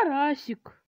карасик.